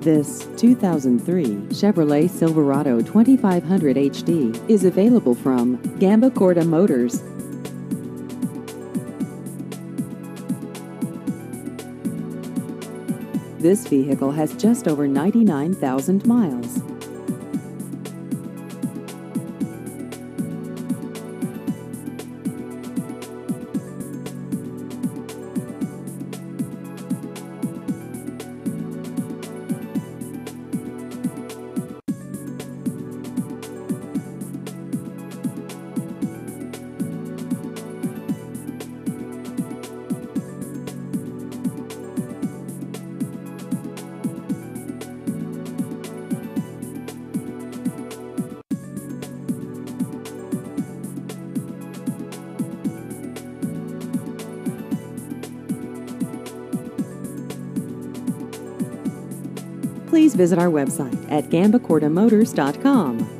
This 2003 Chevrolet Silverado 2500 HD is available from Gambacorta Motors. This vehicle has just over 99,000 miles. Please visit our website at gambacortamotors.com.